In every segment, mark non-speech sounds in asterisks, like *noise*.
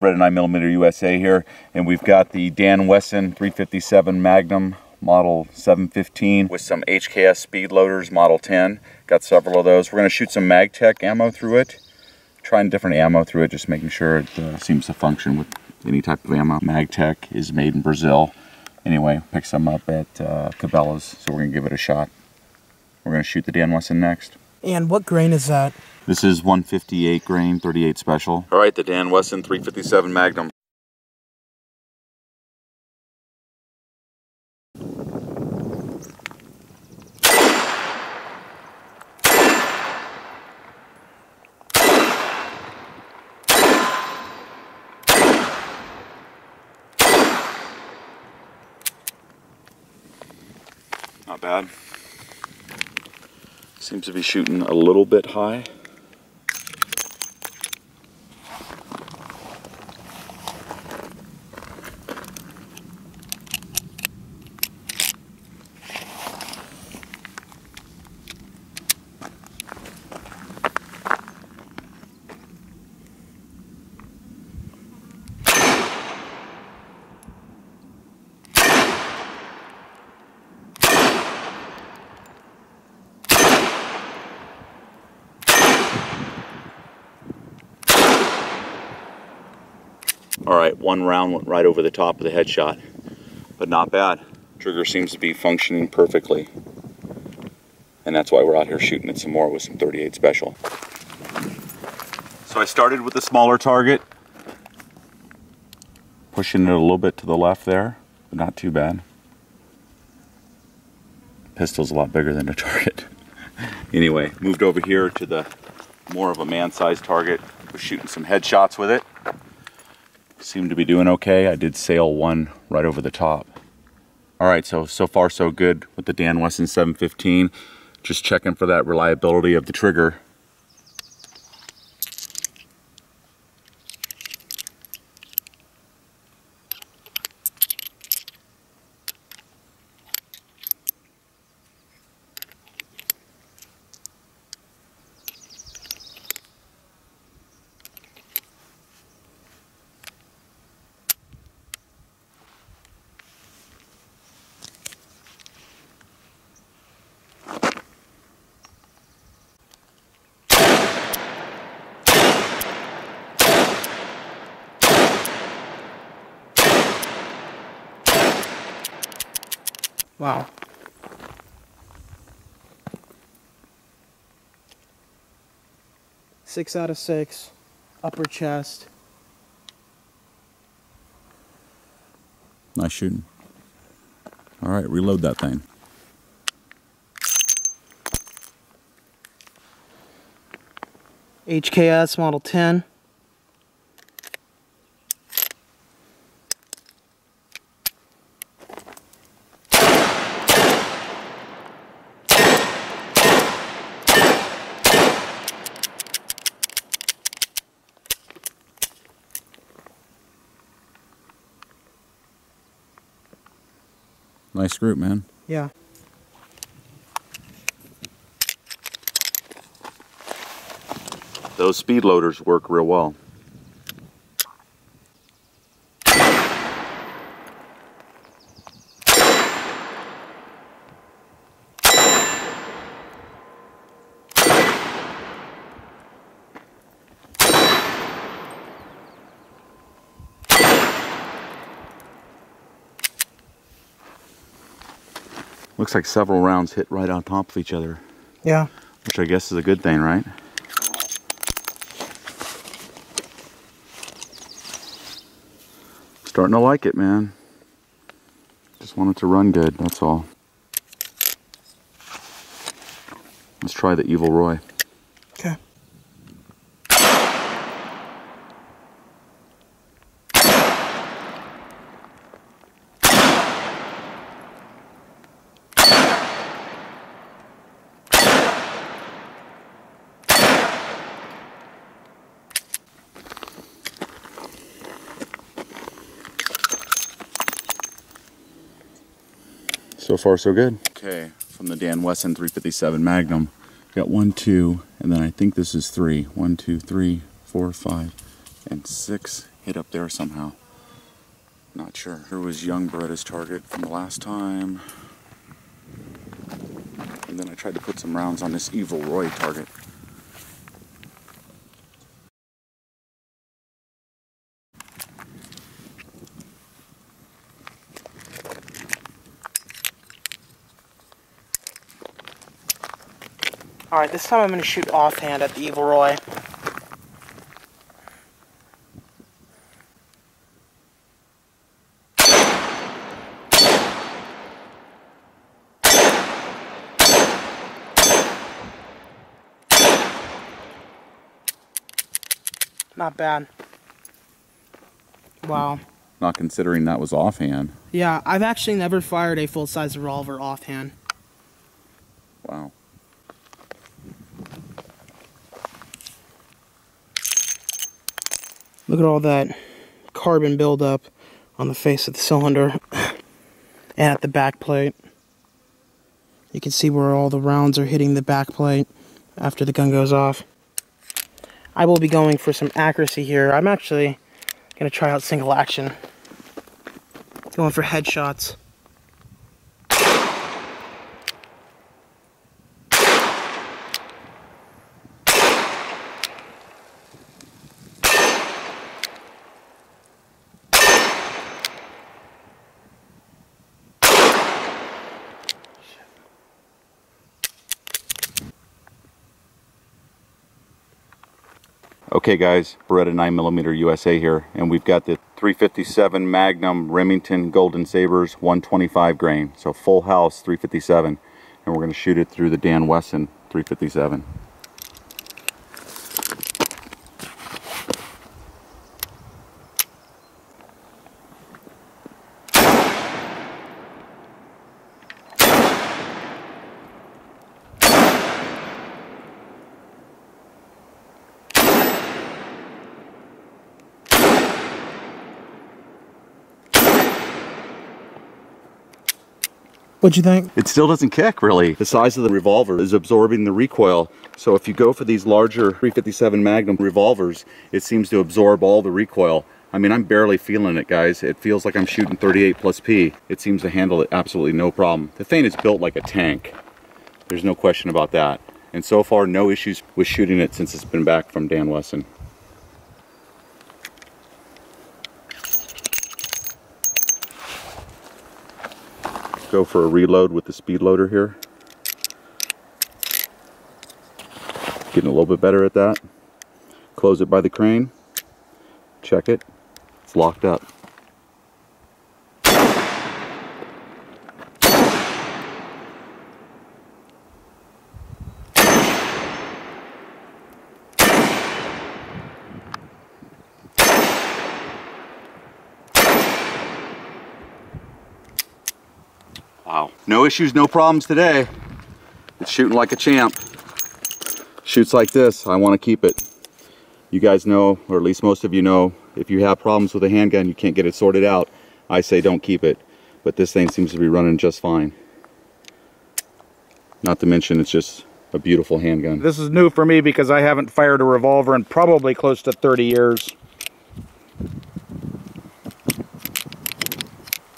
Red 9mm USA here, and we've got the Dan Wesson 357 Magnum model 715 with some HKS speed loaders model 10. Got several of those. We're going to shoot some MagTech ammo through it, trying different ammo through it, just making sure it uh, seems to function with any type of ammo. MagTech is made in Brazil. Anyway, pick some up at uh, Cabela's, so we're going to give it a shot. We're going to shoot the Dan Wesson next. And what grain is that? This is 158 grain, 38 special. All right, the Dan Wesson 357 Magnum. Not bad. Seems to be shooting a little bit high. All right, one round went right over the top of the headshot, but not bad. Trigger seems to be functioning perfectly. And that's why we're out here shooting it some more with some 38 special. So I started with a smaller target, pushing it a little bit to the left there, but not too bad. Pistol's a lot bigger than the target. *laughs* anyway, moved over here to the more of a man-sized target. Was shooting some headshots with it seem to be doing okay. I did sail one right over the top. All right, so, so far so good with the Dan Wesson 715. Just checking for that reliability of the trigger. Wow. Six out of six, upper chest. Nice shooting. All right, reload that thing. HKS Model 10. Nice group, man. Yeah. Those speed loaders work real well. Looks like several rounds hit right on top of each other, Yeah. which I guess is a good thing, right? Starting to like it, man. Just want it to run good, that's all. Let's try the Evil Roy. So far, so good. Okay, from the Dan Wesson 357 Magnum. Got one, two, and then I think this is three. One, two, three, four, five, and six hit up there somehow. Not sure. Here was young Beretta's target from the last time. And then I tried to put some rounds on this Evil Roy target. Alright, this time I'm going to shoot offhand at the Evil Roy. Not bad. Wow. Not considering that was offhand. Yeah, I've actually never fired a full-size revolver offhand. Wow. Look at all that carbon buildup on the face of the cylinder and at the back plate. You can see where all the rounds are hitting the back plate after the gun goes off. I will be going for some accuracy here. I'm actually going to try out single action. Going for headshots. Okay guys, Beretta 9mm USA here, and we've got the 357 Magnum Remington Golden Sabers 125 grain. So full house 357, and we're going to shoot it through the Dan Wesson 357. What'd you think? It still doesn't kick really. The size of the revolver is absorbing the recoil. So if you go for these larger 357 Magnum revolvers, it seems to absorb all the recoil. I mean, I'm barely feeling it, guys. It feels like I'm shooting 38 plus P. It seems to handle it absolutely no problem. The thing is built like a tank. There's no question about that. And so far, no issues with shooting it since it's been back from Dan Wesson. Go for a reload with the speed loader here. Getting a little bit better at that. Close it by the crane. Check it. It's locked up. Wow. No issues, no problems today. It's shooting like a champ. Shoots like this, I want to keep it. You guys know, or at least most of you know, if you have problems with a handgun, you can't get it sorted out, I say don't keep it. But this thing seems to be running just fine. Not to mention, it's just a beautiful handgun. This is new for me because I haven't fired a revolver in probably close to 30 years.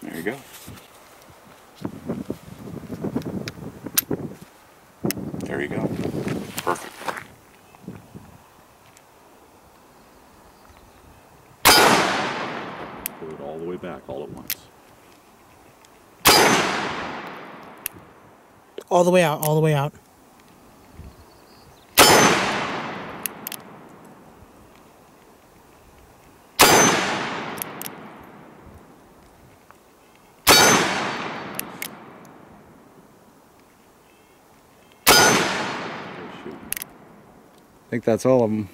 There you go. There you go. Perfect. Put it all the way back all at once. All the way out, all the way out. I think that's all of them.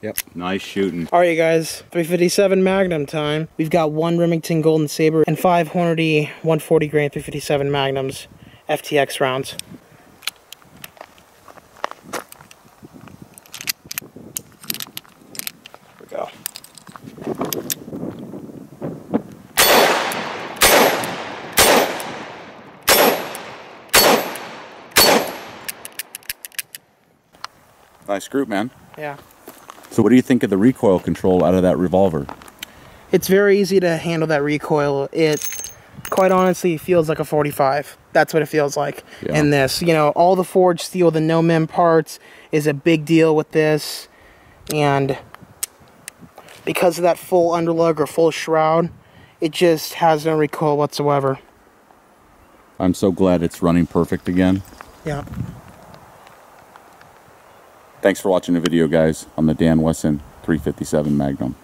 Yep. Nice shooting. All right, you guys, 357 Magnum time. We've got one Remington Golden Saber and five Hornady 140 grain 357 Magnums FTX rounds. Here we go. Nice group, man. Yeah. So what do you think of the recoil control out of that revolver? It's very easy to handle that recoil. It, quite honestly, feels like a 45. That's what it feels like Yeah. in this. You know, all the forged steel, the no MIM parts is a big deal with this, and because of that full underlug or full shroud, it just has no recoil whatsoever. I'm so glad it's running perfect again. Yeah. Thanks for watching the video, guys, on the Dan Wesson 357 Magnum.